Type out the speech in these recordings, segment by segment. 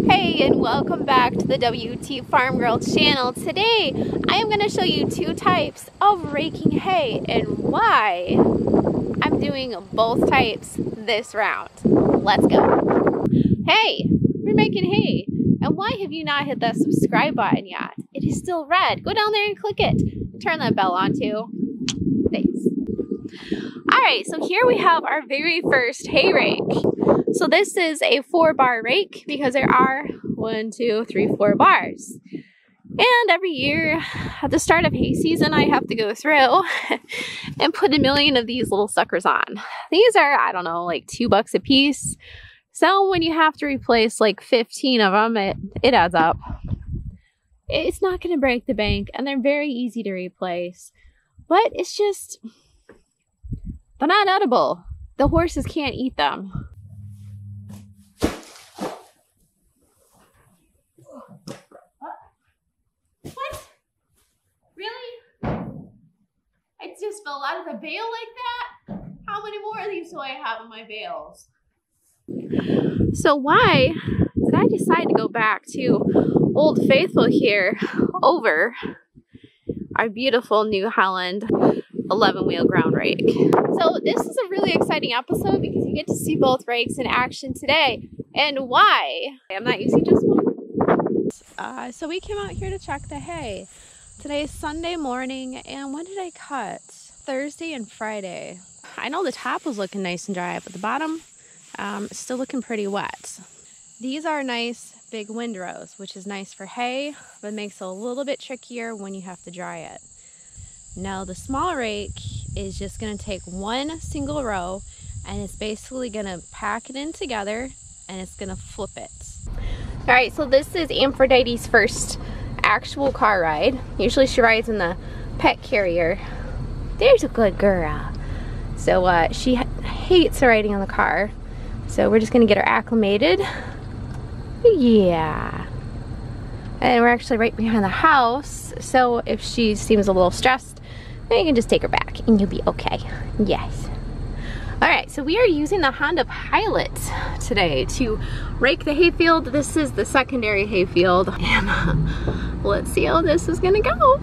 Hey and welcome back to the WT Farm Girl channel. Today I am going to show you two types of raking hay and why I'm doing both types this round. Let's go. Hey, we're making hay and why have you not hit that subscribe button yet? It is still red. Go down there and click it. Turn that bell on too. Thanks. Alright, so here we have our very first hay rake. So this is a four bar rake because there are one, two, three, four bars. And every year at the start of hay season, I have to go through and put a million of these little suckers on. These are, I don't know, like two bucks a piece. So when you have to replace like 15 of them, it, it adds up. It's not going to break the bank and they're very easy to replace. But it's just, they're not edible. The horses can't eat them. What? Really? I just fell out of the bale like that? How many more of these do I have in my bales? So why did I decide to go back to Old Faithful here over our beautiful New Holland 11 wheel ground rake. So this is a really exciting episode because you get to see both rakes in action today and why. I'm not using just one. Uh, so we came out here to check the hay. Today is Sunday morning and when did I cut? Thursday and Friday. I know the top was looking nice and dry, but the bottom um, still looking pretty wet. These are nice big windrows, which is nice for hay, but makes it a little bit trickier when you have to dry it. Now the small rake is just gonna take one single row and it's basically gonna pack it in together and it's gonna flip it. All right, so this is Aphrodite's first actual car ride. Usually she rides in the pet carrier. There's a good girl. So uh, she hates riding in the car. So we're just gonna get her acclimated. Yeah. And we're actually right behind the house. So if she seems a little stressed, then you can just take her back and you'll be okay. Yes. All right, so we are using the Honda Pilot today to rake the hayfield. This is the secondary hayfield. And uh, let's see how this is gonna go.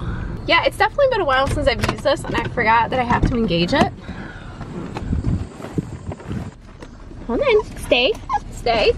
Yeah, it's definitely been a while since I've used this and I forgot that I have to engage it. Hold on, stay, stay.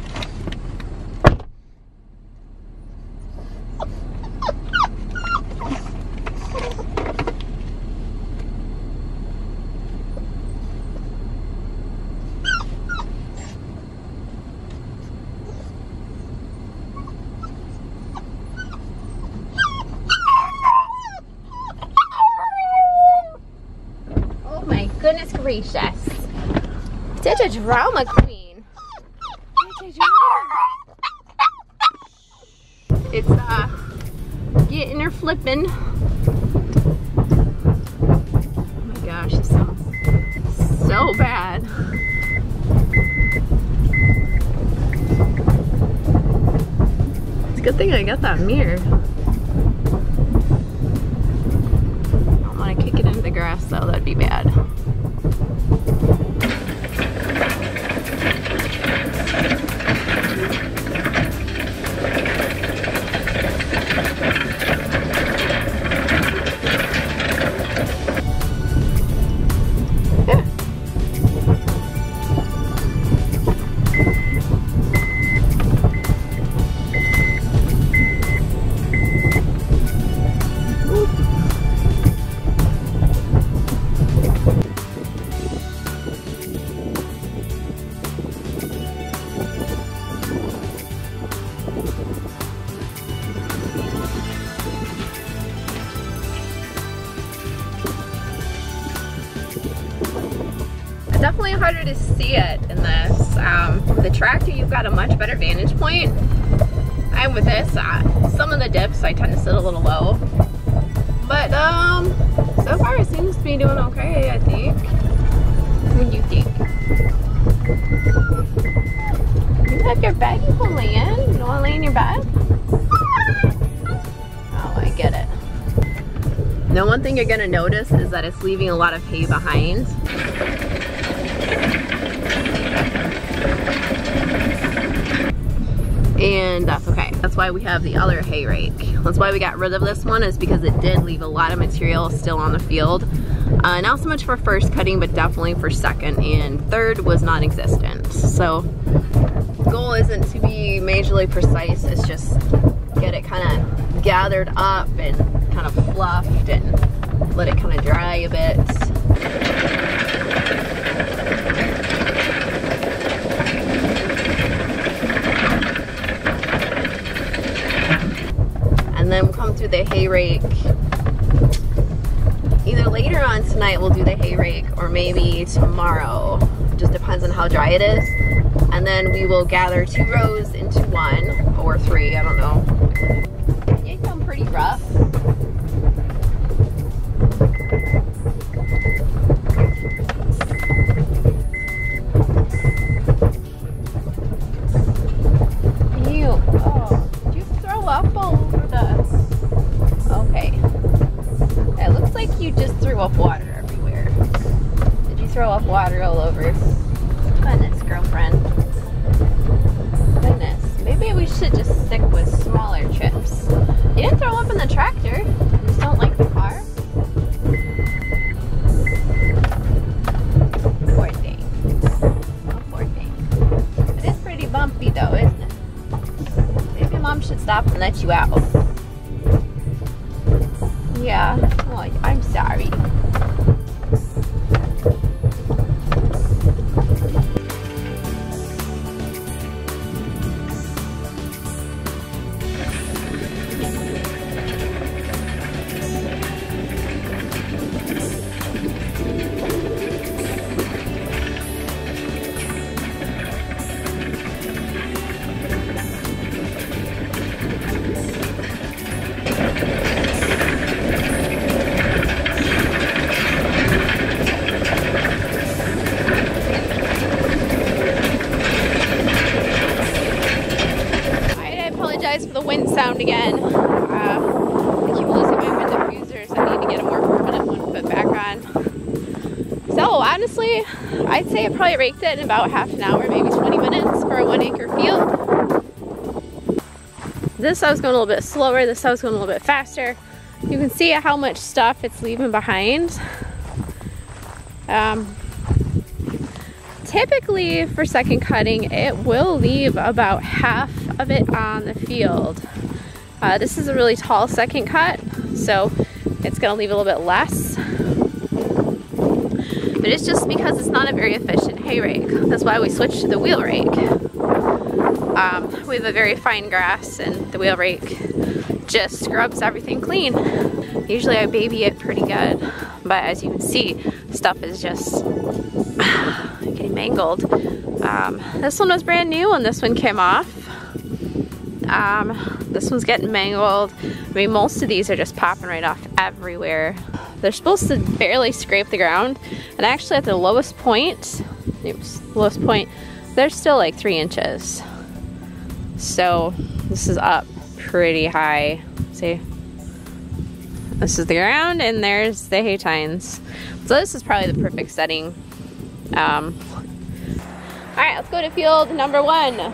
Drama queen. It's uh getting her flipping. Oh my gosh, this sounds so bad. It's a good thing I got that mirror. See it in this. Um, the tractor, you've got a much better vantage point. And with this, uh, some of the dips, I tend to sit a little low. But um, so far it seems to be doing okay, I think. What do you think? You have your bed you can lay in? You don't want to lay in your bed? Oh, I get it. Now one thing you're gonna notice is that it's leaving a lot of hay behind. And that's okay. That's why we have the other hay rake. That's why we got rid of this one is because it did leave a lot of material still on the field. Uh, not so much for first cutting, but definitely for second and third was non-existent. So goal isn't to be majorly precise, it's just get it kind of gathered up and kind of fluffed and let it kind of dry a bit. through the hay rake. Either later on tonight we'll do the hay rake or maybe tomorrow. Just depends on how dry it is. And then we will gather two rows into one or three, I don't know. Honestly, I'd say I probably raked it in about half an hour, maybe 20 minutes for a one acre field. This I was going a little bit slower, this I was going a little bit faster. You can see how much stuff it's leaving behind. Um, typically for second cutting, it will leave about half of it on the field. Uh, this is a really tall second cut, so it's gonna leave a little bit less. But it's just because it's not a very efficient hay rake. That's why we switched to the wheel rake. Um, we have a very fine grass and the wheel rake just scrubs everything clean. Usually I baby it pretty good, but as you can see, stuff is just getting mangled. Um, this one was brand new when this one came off. Um, this one's getting mangled. I mean, most of these are just popping right off everywhere. They're supposed to barely scrape the ground. And actually at the lowest point, oops, lowest point, they're still like three inches. So this is up pretty high. See? This is the ground and there's the hay tines. So this is probably the perfect setting. Um, all right, let's go to field number one.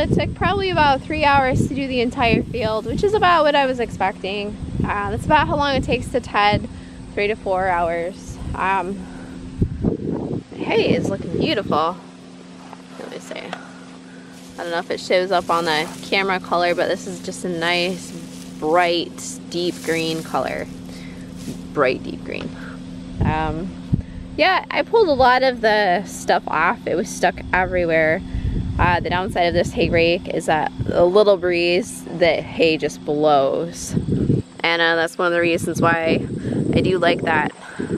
It took probably about three hours to do the entire field, which is about what I was expecting. Uh, that's about how long it takes to TED, three to four hours. Um, hay is looking beautiful. Let me see. I don't know if it shows up on the camera color, but this is just a nice, bright, deep green color. Bright, deep green. Um, yeah, I pulled a lot of the stuff off. It was stuck everywhere. Uh, the downside of this hay rake is that a little breeze, the hay just blows. And uh, that's one of the reasons why I do like that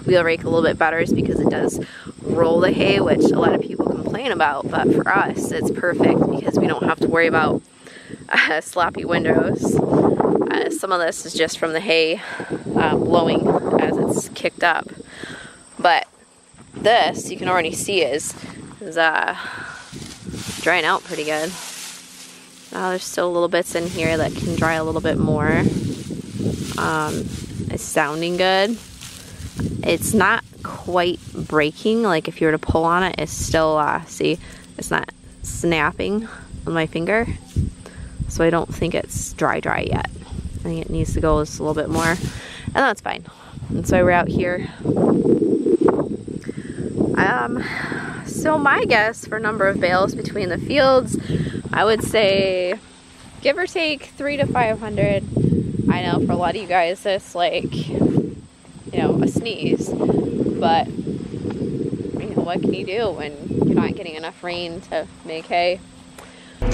wheel rake a little bit better is because it does roll the hay, which a lot of people complain about. But for us, it's perfect because we don't have to worry about uh, sloppy windrows. Uh, some of this is just from the hay uh, blowing as it's kicked up. But this, you can already see is, is uh, drying out pretty good. Uh, there's still little bits in here that can dry a little bit more. Um, it's sounding good. It's not quite breaking. Like if you were to pull on it, it's still, uh, see, it's not snapping on my finger. So I don't think it's dry dry yet. I think it needs to go just a little bit more. And that's fine. And so we're out here. Um, so my guess for number of bales between the fields, I would say give or take three to 500. I know for a lot of you guys, it's like, you know, a sneeze, but you know, what can you do when you're not getting enough rain to make hay? All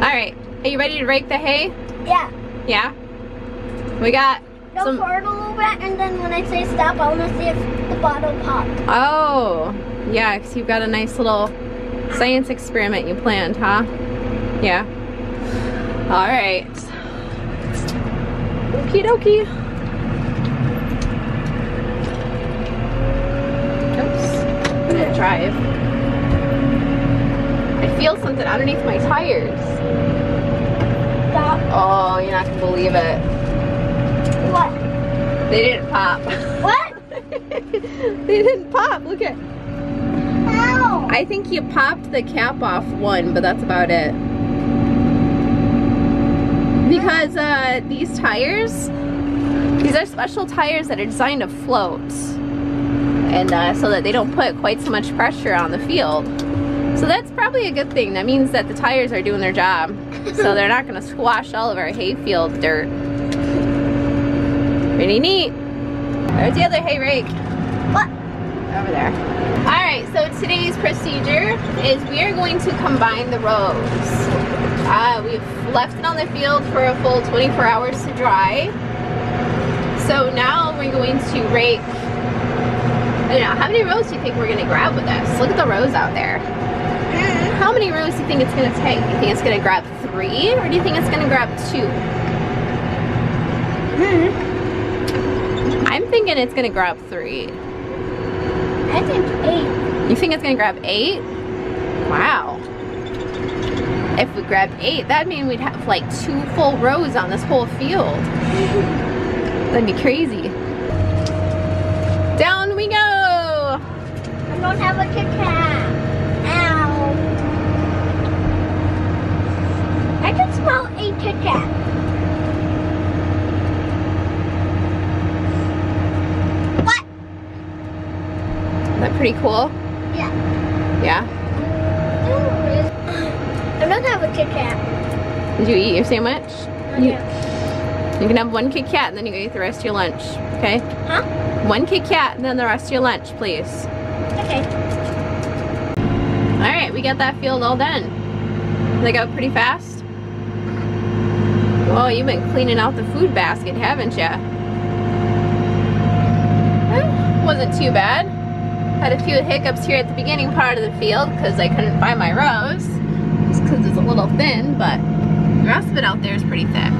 right, are you ready to rake the hay? Yeah. Yeah? We got Go some... forward a little bit, and then when I say stop, I want to see if the bottle pops. Oh, yeah, because you've got a nice little science experiment you planned, huh? Yeah. All right. Okie dokie. Oops. I'm gonna drive. I feel something underneath my tires. Stop. Oh, you're not gonna believe it. What? They didn't pop. What? they didn't pop. Look at. I think you popped the cap off one, but that's about it. Because uh, these tires, these are special tires that are designed to float. And uh, so that they don't put quite so much pressure on the field. So that's probably a good thing. That means that the tires are doing their job. so they're not gonna squash all of our hayfield dirt. Pretty neat. There's the other hay rake. What? Over there. All right, so today's procedure is we are going to combine the rows. Uh, we've left it on the field for a full 24 hours to dry. So now we're going to rake, I don't know, how many rows do you think we're gonna grab with this? Look at the rows out there. How many rows do you think it's gonna take? Do you think it's gonna grab three or do you think it's gonna grab two? I'm thinking it's gonna grab three. I think eight. You think it's gonna grab eight? Wow. If we grab eight, that'd mean we'd have like two full rows on this whole field. That'd be crazy. Down we go! I don't have a Kit Kat. Ow. I can smell a Kit Kat. That pretty cool? Yeah. Yeah? I don't have a Kit Kat. Did you eat your sandwich? Oh, yeah. You can have one Kit Kat and then you go eat the rest of your lunch, okay? Huh? One Kit Kat and then the rest of your lunch, please. Okay. All right, we got that field all done. They go pretty fast. Well, you've been cleaning out the food basket, haven't you? wasn't too bad. Had a few hiccups here at the beginning part of the field because I couldn't find my rows. Just because it's a little thin, but the rest of it out there is pretty thick.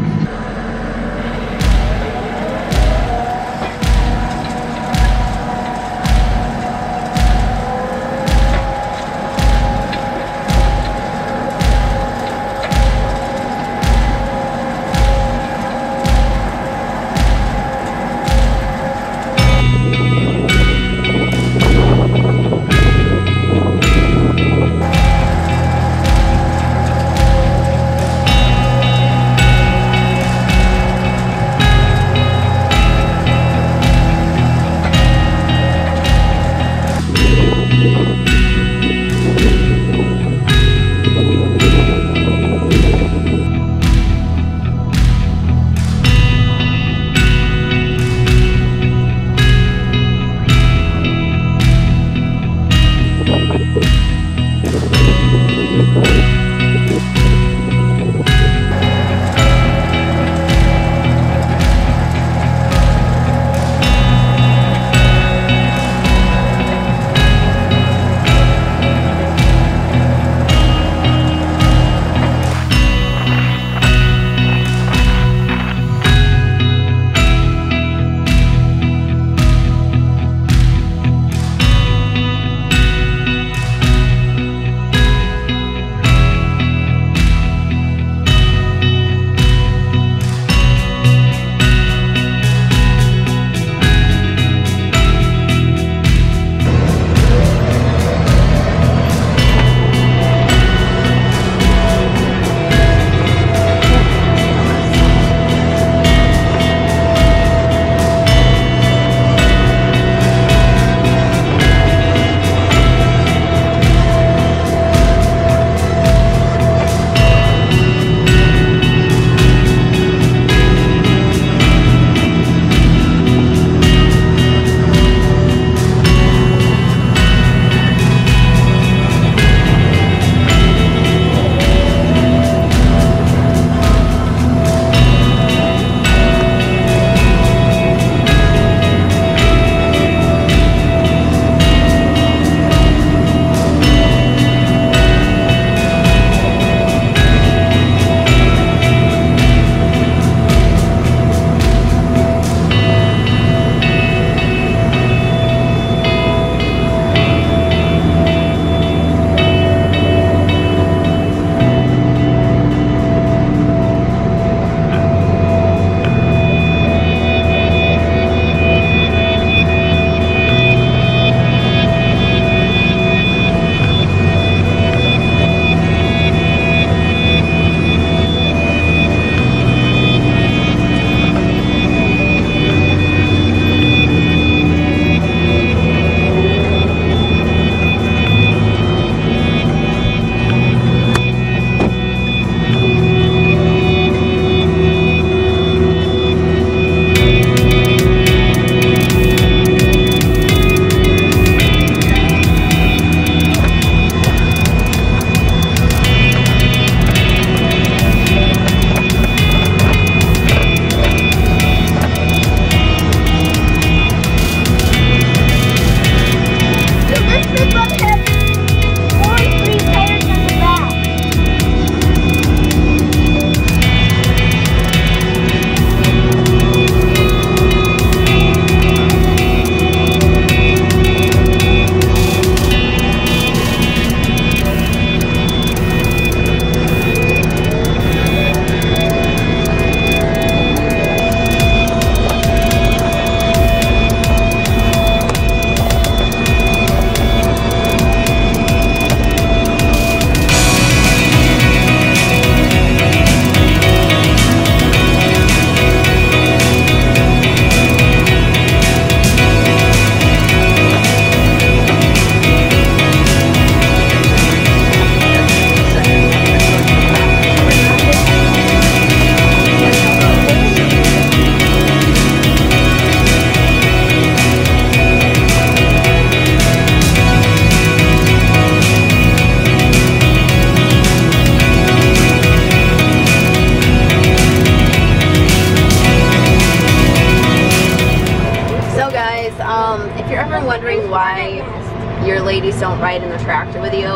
Babies don't ride in the tractor with you,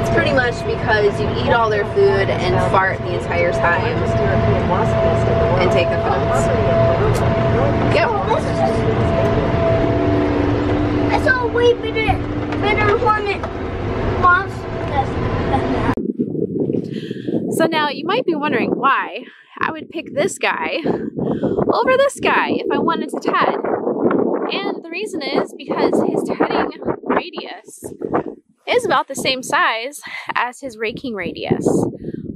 it's pretty much because you eat all their food and fart the entire time and take offense. Yep. I saw a way bigger, bigger hornet monster. So now you might be wondering why I would pick this guy over this guy if I wanted to TED. And the reason is because his tedding radius is about the same size as his raking radius,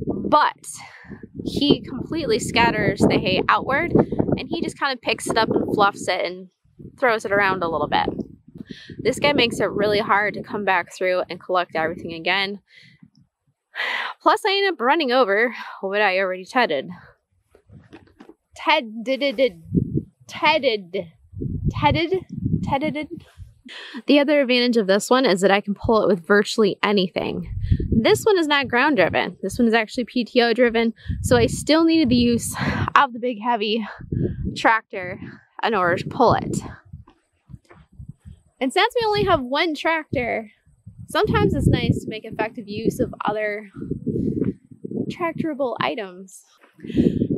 but he completely scatters the hay outward and he just kind of picks it up and fluffs it and throws it around a little bit. This guy makes it really hard to come back through and collect everything again. Plus, I end up running over what I already tedded. Ted did it tedded tedded tedded. The other advantage of this one is that I can pull it with virtually anything. This one is not ground driven. This one is actually PTO driven, so I still needed the use of the big heavy tractor in order to pull it. And since we only have one tractor, sometimes it's nice to make effective use of other tractorable items.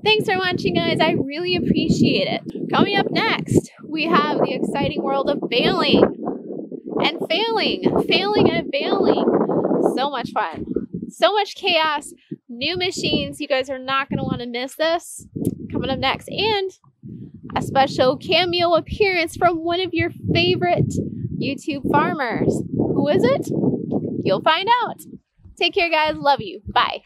Thanks for watching, guys. I really appreciate it. Coming up next, we have the exciting world of baling and failing, failing and baling. So much fun. So much chaos, new machines. You guys are not going to want to miss this. Coming up next. And a special cameo appearance from one of your favorite YouTube farmers. Who is it? You'll find out. Take care, guys. Love you. Bye.